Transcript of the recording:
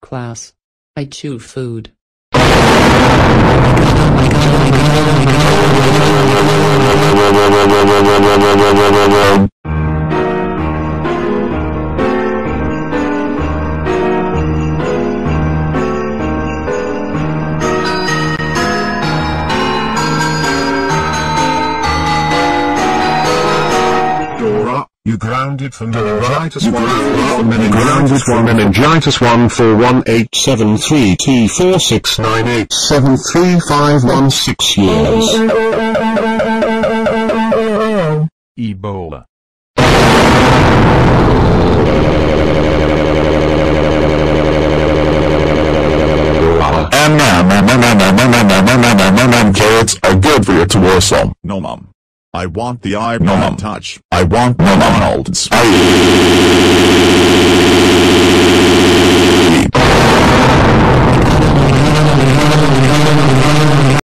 Class. I chew food. You grounded for meningitis You 1 grounded grounded for meningitis 1 4 1 8 7 3 T 4 6 9 8 7 3 5 1 6 years. Ebola. And carrots are good for your torso. No mom. I want the iPad no, touch. I want McDonald's. I